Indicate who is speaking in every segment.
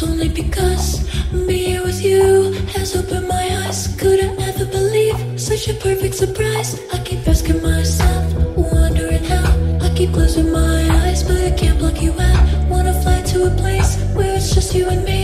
Speaker 1: It's only because being with you has opened my eyes. Couldn't ever believe such a perfect surprise. I keep asking myself, wondering how. I keep closing my eyes, but I can't block you out. Wanna fly to a place where it's just you and me.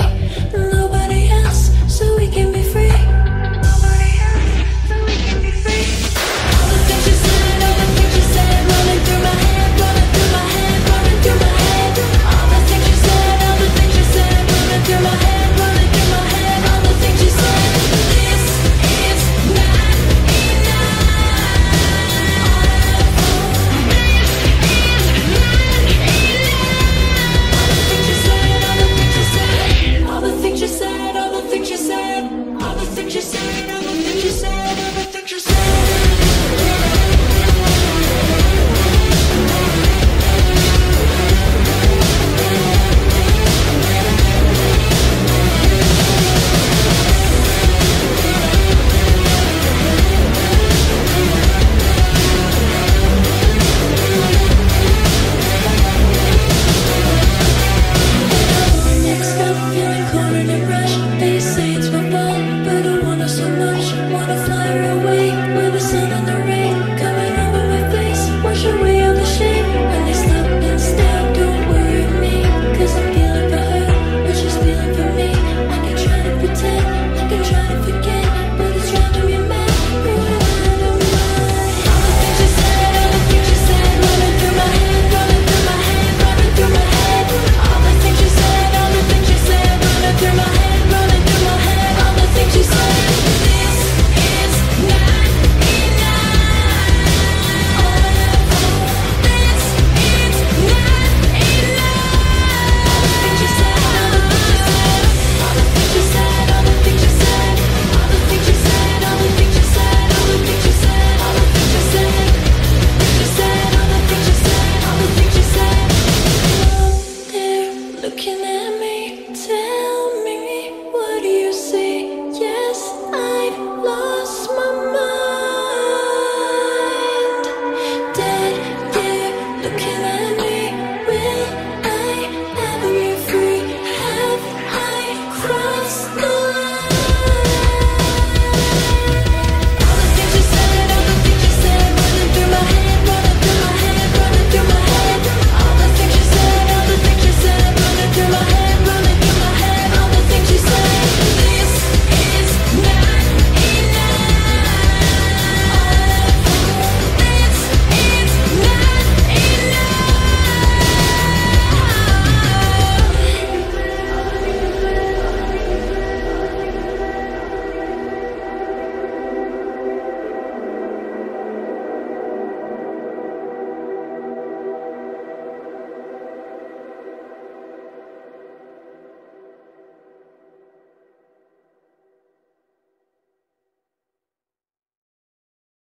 Speaker 1: still